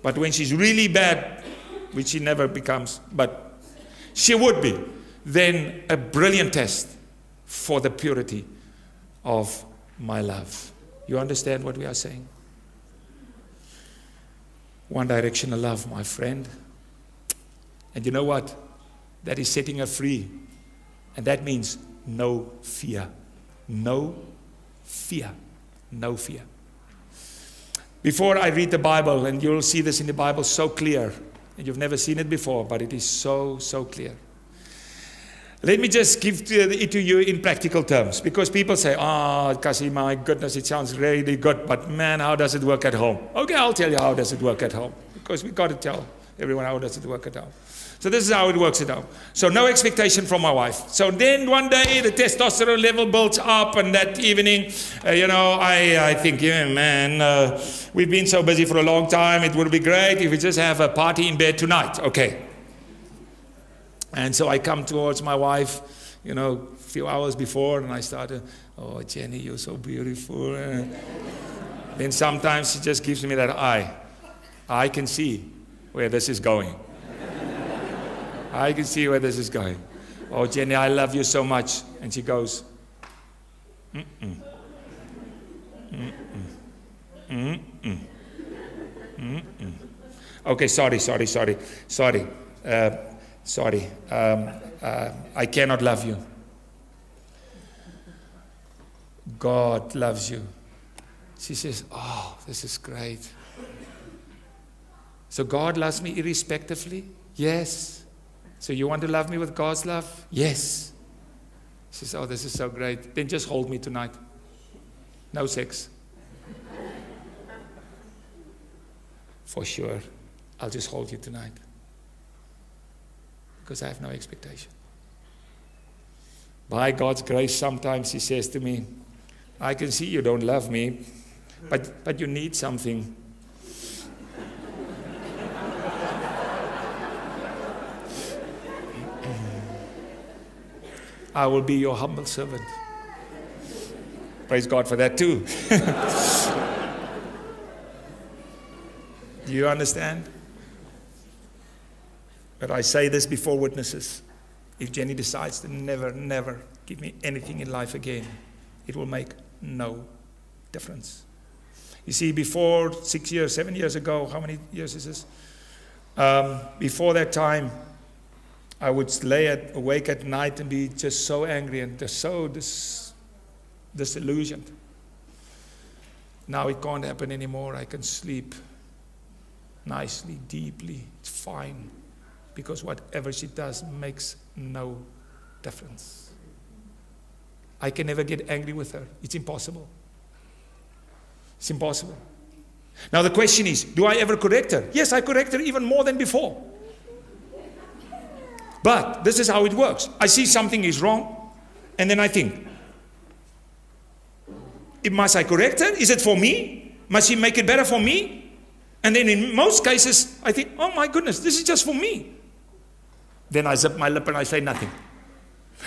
But when she's really bad, which she never becomes, but she would be, then a brilliant test for the purity of my love. You understand what we are saying? One directional love, my friend. And you know what? That is setting her free. And that means no fear. No fear. No fear. Before I read the Bible, and you'll see this in the Bible so clear, and you've never seen it before, but it is so, so clear. Let me just give it to you in practical terms because people say, oh, Cassie, my goodness, it sounds really good, but man, how does it work at home? Okay, I'll tell you how does it work at home because we've got to tell everyone how does it work at home. So this is how it works at home. So no expectation from my wife. So then one day the testosterone level builds up, and that evening, uh, you know, I, I think, yeah, man, uh, we've been so busy for a long time. It would be great if we just have a party in bed tonight. Okay. And so I come towards my wife, you know, a few hours before, and I started, oh, Jenny, you're so beautiful. then sometimes she just gives me that eye. I can see where this is going. I can see where this is going. Oh, Jenny, I love you so much. And she goes, Mm-mm. Mm-mm. Mm-mm. Mm-mm. Okay, sorry, sorry, sorry, sorry. Uh, Sorry, um, uh, I cannot love you. God loves you. She says, Oh, this is great. So God loves me irrespectively? Yes. So you want to love me with God's love? Yes. She says, Oh, this is so great. Then just hold me tonight. No sex. For sure. I'll just hold you tonight because I have no expectation. By God's grace, sometimes He says to me, I can see you don't love me, but, but you need something. I will be your humble servant. Praise God for that too. Do you understand? But I say this before witnesses. If Jenny decides to never, never give me anything in life again, it will make no difference. You see, before six years, seven years ago, how many years is this? Um, before that time, I would lay at, awake at night and be just so angry and just so dis, disillusioned. Now it can't happen anymore. I can sleep nicely, deeply. It's fine because whatever she does makes no difference. I can never get angry with her. It's impossible. It's impossible. Now, the question is do I ever correct her? Yes, I correct her even more than before. But this is how it works I see something is wrong, and then I think, must I correct her? Is it for me? Must she make it better for me? And then in most cases, I think, oh my goodness, this is just for me. Then I zip my lip and I say nothing.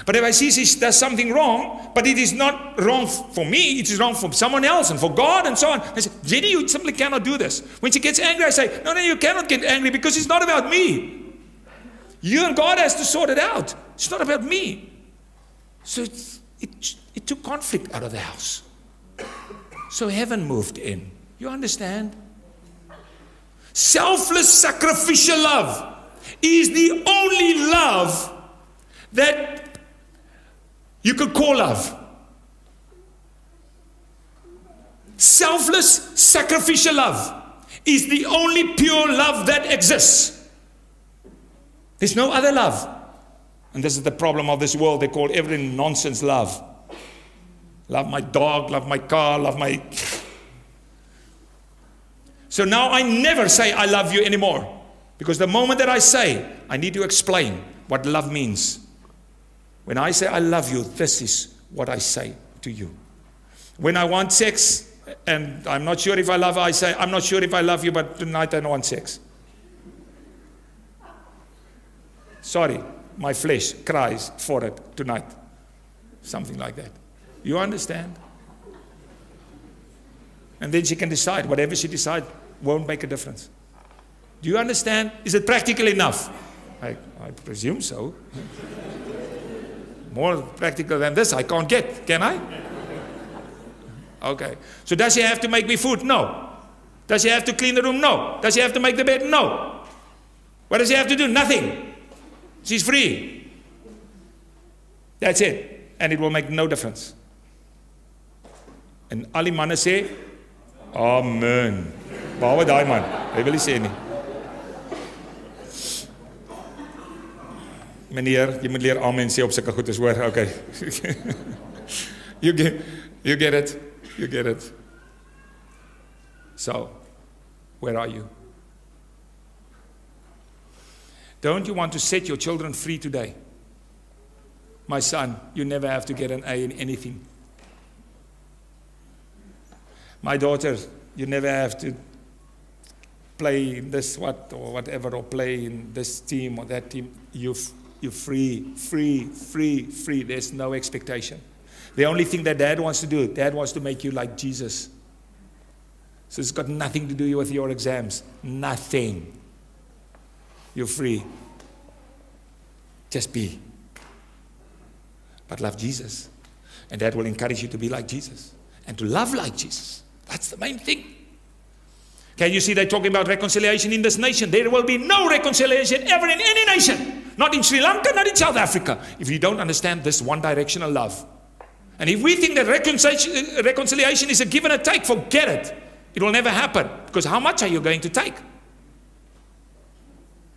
But if I see she does something wrong, but it is not wrong for me, it is wrong for someone else and for God and so on. I say, Jenny, you simply cannot do this. When she gets angry, I say, No, no, you cannot get angry because it's not about me. You and God has to sort it out. It's not about me. So it, it, it took conflict out of the house. So heaven moved in. You understand? Selfless, sacrificial love is the only love that you could call love. Selfless, sacrificial love is the only pure love that exists. There's no other love. And this is the problem of this world. They call everything nonsense love. Love my dog, love my car, love my. So now I never say I love you anymore. Because the moment that I say, I need to explain what love means. When I say I love you, this is what I say to you. When I want sex, and I'm not sure if I love I say, I'm not sure if I love you, but tonight I want sex. Sorry, my flesh cries for it tonight. Something like that. You understand? And then she can decide. Whatever she decides won't make a difference. Do you understand? Is it practical enough? I, I presume so. More practical than this, I can't get, can I? Okay. So does she have to make me food? No. Does she have to clean the room? No. Does she have to make the bed? No. What does she have to do? Nothing. She's free. That's it. And it will make no difference. En al die amen. Behalwe daai man. Hy wil nie. Meneer, jy moet leer amen sê op sulke goedes hoor. Okay. you get you get it. You get it. So, where are you? Don't you want to set your children free today? My son, you never have to get an A in anything. My daughter, you never have to play in this what or whatever or play in this team or that team. You you're free, free, free, free. There's no expectation. The only thing that dad wants to do, dad wants to make you like Jesus. So it's got nothing to do with your exams. Nothing. You're free. Just be. But love Jesus. And that will encourage you to be like Jesus and to love like Jesus. That's the main thing. Can you see they're talking about reconciliation in this nation? There will be no reconciliation ever in any nation. Not in Sri Lanka, not in South Africa. If you don't understand this one directional love. And if we think that reconciliation is a give and a take, forget it. It will never happen. Because how much are you going to take?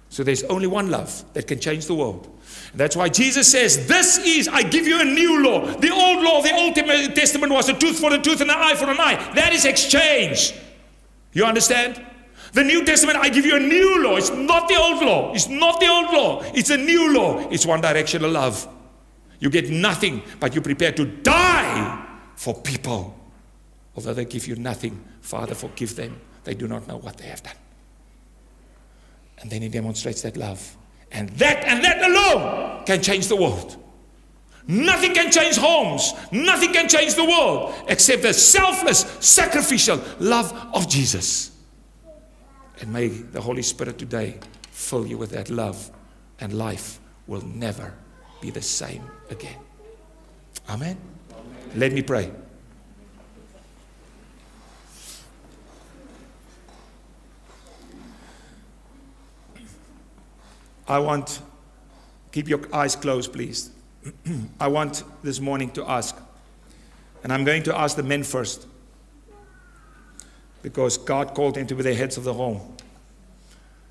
So there's only one love that can change the world. And that's why Jesus says, This is, I give you a new law. The old law, the Old Testament was a tooth for a tooth and an eye for an eye. That is exchange. You understand? The New Testament, I give you a new law. It's not the old law. It's not the old law. It's a new law. It's one directional love. You get nothing, but you prepare to die for people. Although they give you nothing, Father, forgive them. They do not know what they have done. And then he demonstrates that love. And that and that alone can change the world. Nothing can change homes. Nothing can change the world except the selfless, sacrificial love of Jesus. And may the Holy Spirit today fill you with that love, and life will never be the same again. Amen. Amen. Let me pray. I want, keep your eyes closed, please. I want this morning to ask, and I'm going to ask the men first, because God called them to be the heads of the home,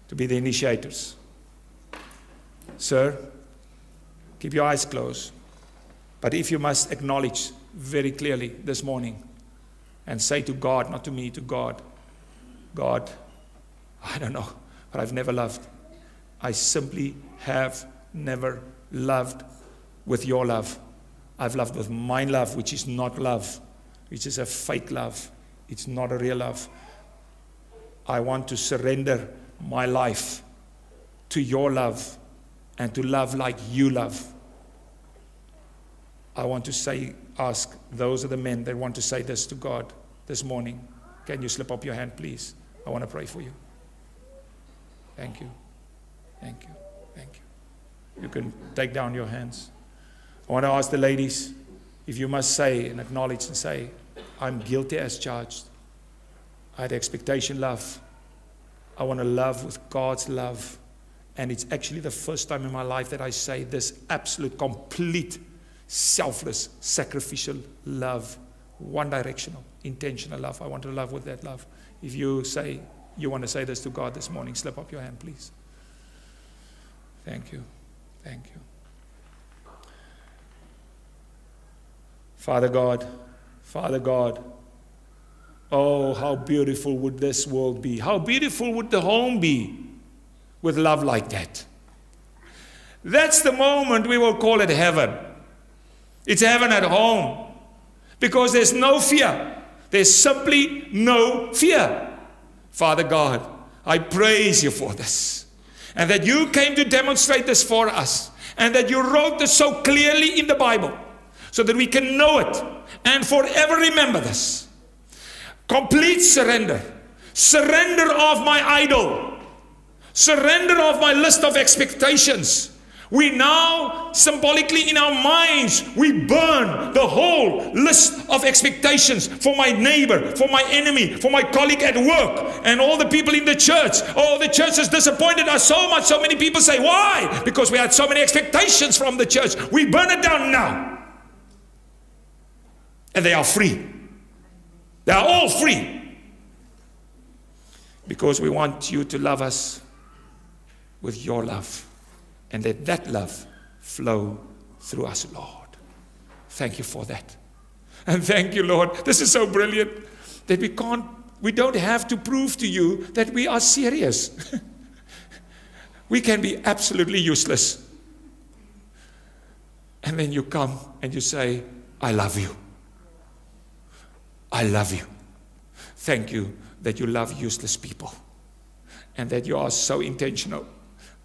to be the initiators. Sir, keep your eyes closed. But if you must acknowledge very clearly this morning and say to God, not to me, to God, God, I don't know, but I've never loved. I simply have never loved with your love. I've loved with my love, which is not love, which is a fake love. It's not a real love. I want to surrender my life to your love and to love like you love. I want to say, ask those are the men that want to say this to God this morning. Can you slip up your hand, please? I want to pray for you. Thank you. Thank you. Thank you. You can take down your hands. I want to ask the ladies if you must say and acknowledge and say, I'm guilty as charged. I had expectation love. I want to love with God's love. And it's actually the first time in my life that I say this absolute, complete, selfless, sacrificial love. One directional, intentional love. I want to love with that love. If you say you want to say this to God this morning, slip up your hand, please. Thank you. Thank you. Father God, Father God, oh, how beautiful would this world be? How beautiful would the home be with love like that? That's the moment we will call it heaven. It's heaven at home because there's no fear. There's simply no fear. Father God, I praise you for this. And that you came to demonstrate this for us. And that you wrote this so clearly in the Bible so that we can know it and forever remember this. Complete surrender. Surrender of my idol. Surrender of my list of expectations. We now, symbolically in our minds, we burn the whole list of expectations for my neighbor, for my enemy, for my colleague at work, and all the people in the church. Oh, the church has disappointed us so much. So many people say, Why? Because we had so many expectations from the church. We burn it down now. And they are free. They are all free. Because we want you to love us with your love. And let that love flow through us, Lord. Thank you for that. And thank you, Lord. This is so brilliant that we can't, we don't have to prove to you that we are serious. we can be absolutely useless. And then you come and you say, I love you. I love you. Thank you that you love useless people and that you are so intentional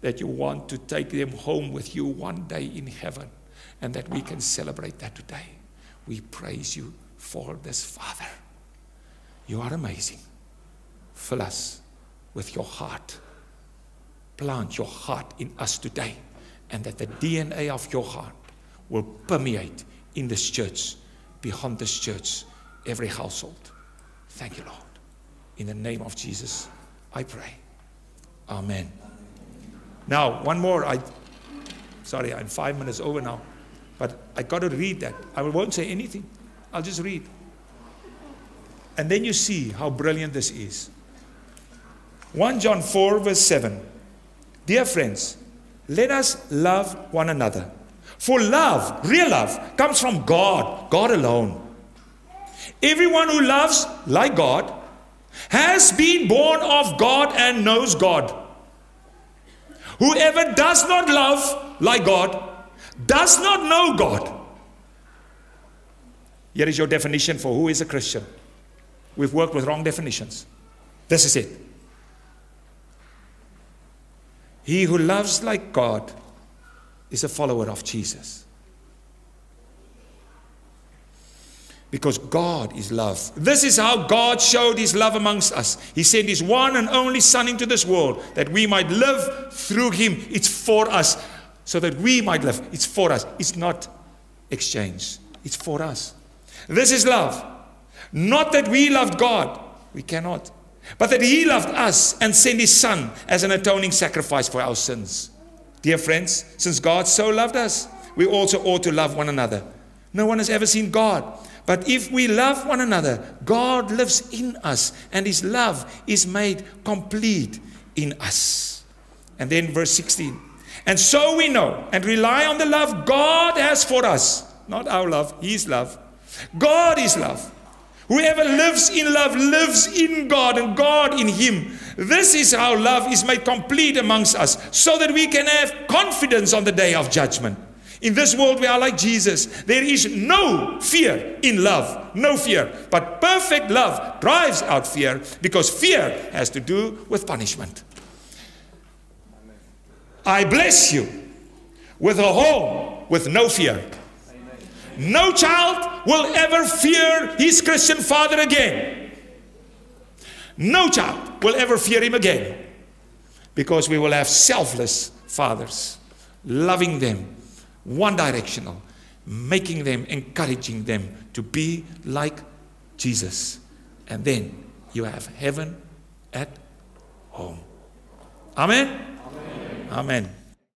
that you want to take them home with you one day in heaven and that we can celebrate that today. We praise you for this, Father. You are amazing. Fill us with your heart. Plant your heart in us today, and that the DNA of your heart will permeate in this church, beyond this church, every household. Thank you, Lord. In the name of Jesus, I pray. Amen. Now, one more. I, sorry, I'm five minutes over now, but I got to read that. I won't say anything. I'll just read. And then you see how brilliant this is. 1 John 4, verse 7. Dear friends, let us love one another. For love, real love, comes from God, God alone. Everyone who loves like God has been born of God and knows God. Whoever does not love like God does not know God. Here is your definition for who is a Christian. We've worked with wrong definitions. This is it. He who loves like God is a follower of Jesus. Because God is love. This is how God showed his love amongst us. He sent his one and only Son into this world that we might live through him. It's for us. So that we might live. It's for us. It's not exchange. It's for us. This is love. Not that we loved God. We cannot. But that he loved us and sent his Son as an atoning sacrifice for our sins. Dear friends, since God so loved us, we also ought to love one another. No one has ever seen God. But if we love one another, God lives in us and his love is made complete in us. And then verse 16. And so we know and rely on the love God has for us. Not our love, his love. God is love. Whoever lives in love lives in God and God in him. This is how love is made complete amongst us so that we can have confidence on the day of judgment. In this world, we are like Jesus. There is no fear in love. No fear. But perfect love drives out fear because fear has to do with punishment. I bless you with a home with no fear. No child will ever fear his Christian father again. No child will ever fear him again because we will have selfless fathers loving them one directional, making them, encouraging them to be like Jesus. And then you have heaven at home. Amen. Amen. Amen.